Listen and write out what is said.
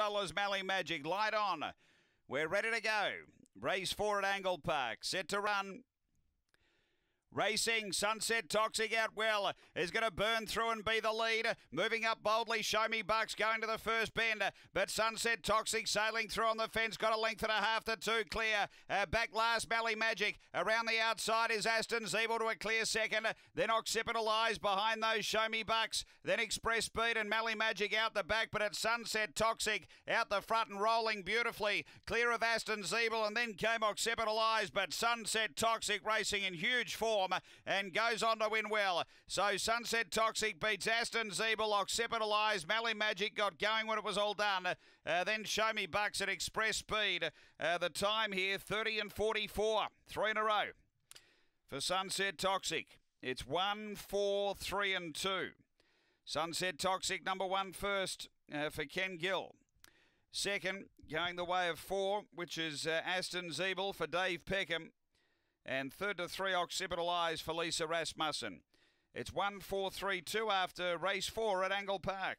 $2 Mally Magic. Light on. We're ready to go. Race four at Angle Park. Set to run. Racing, Sunset Toxic out well, is going to burn through and be the lead. Moving up boldly, Show Me Bucks going to the first bend, but Sunset Toxic sailing through on the fence, got a length and a half to two clear. Uh, back last, Mally Magic. Around the outside is Aston Zeeble to a clear second. Then Occipital Eyes behind those Show Me Bucks. Then Express Speed and Mally Magic out the back, but it's Sunset Toxic out the front and rolling beautifully. Clear of Aston Zeeble, and then came Occipital Eyes, but Sunset Toxic racing in huge form and goes on to win well. So Sunset Toxic beats Aston Zeeble, Occipital Eyes, Mally Magic got going when it was all done. Uh, then Show Me Bucks at Express Speed. Uh, the time here 30 and 44, three in a row for Sunset Toxic. It's one, four, three, and two. Sunset Toxic number one first uh, for Ken Gill. Second, going the way of four, which is uh, Aston Zeeble for Dave Peckham and third to three occipital eyes for Lisa Rasmussen. It's one four three two after race four at Angle Park.